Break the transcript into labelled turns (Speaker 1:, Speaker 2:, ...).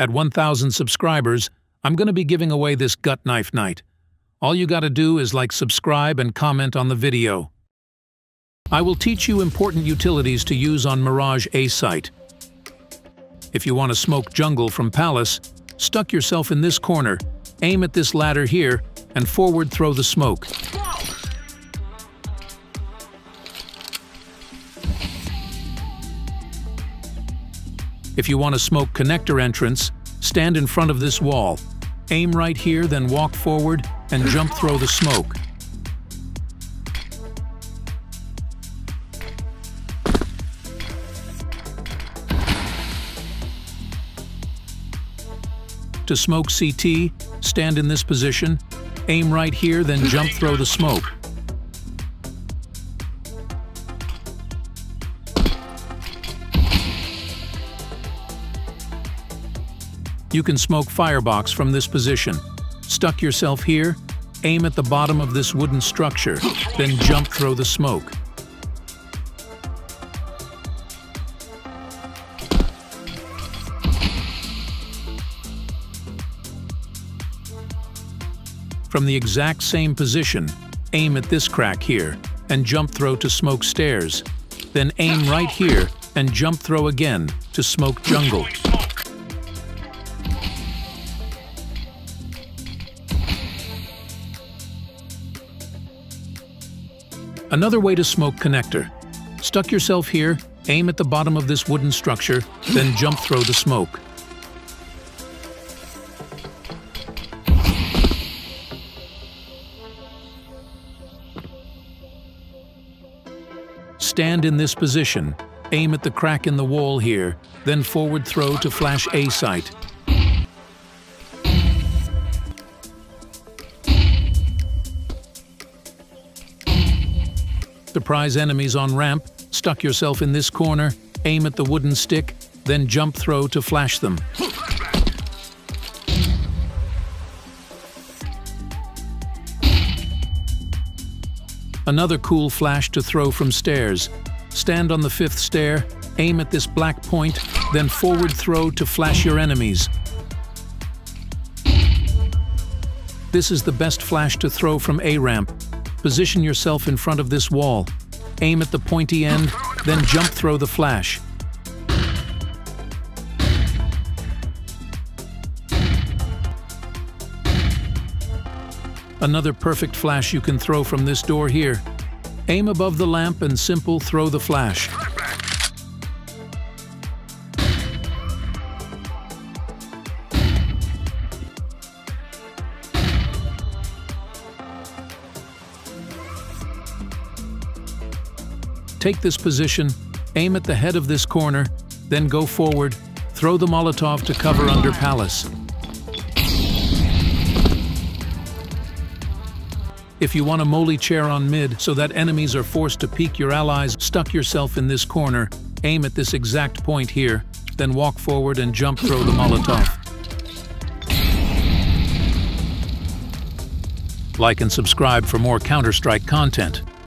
Speaker 1: At 1,000 subscribers, I'm going to be giving away this gut knife night. All you gotta do is like subscribe and comment on the video. I will teach you important utilities to use on Mirage A site. If you want to smoke jungle from Palace, stuck yourself in this corner, aim at this ladder here, and forward throw the smoke. If you want to smoke connector entrance, stand in front of this wall. Aim right here, then walk forward and jump throw the smoke. To smoke CT, stand in this position, aim right here, then jump throw the smoke. You can smoke firebox from this position. Stuck yourself here, aim at the bottom of this wooden structure, then jump throw the smoke. From the exact same position, aim at this crack here, and jump throw to smoke stairs. Then aim right here and jump throw again to smoke jungle. Another way to smoke connector. Stuck yourself here, aim at the bottom of this wooden structure, then jump throw the smoke. Stand in this position, aim at the crack in the wall here, then forward throw to flash A site. Surprise enemies on ramp, stuck yourself in this corner, aim at the wooden stick, then jump throw to flash them. Another cool flash to throw from stairs. Stand on the fifth stair, aim at this black point, then forward throw to flash your enemies. This is the best flash to throw from A-ramp. Position yourself in front of this wall. Aim at the pointy end, then jump throw the flash. Another perfect flash you can throw from this door here. Aim above the lamp and simple throw the flash. Take this position, aim at the head of this corner, then go forward, throw the Molotov to cover under Palace. If you want a molly chair on mid so that enemies are forced to peek your allies, stuck yourself in this corner, aim at this exact point here, then walk forward and jump throw the Molotov. Like and subscribe for more Counter-Strike content.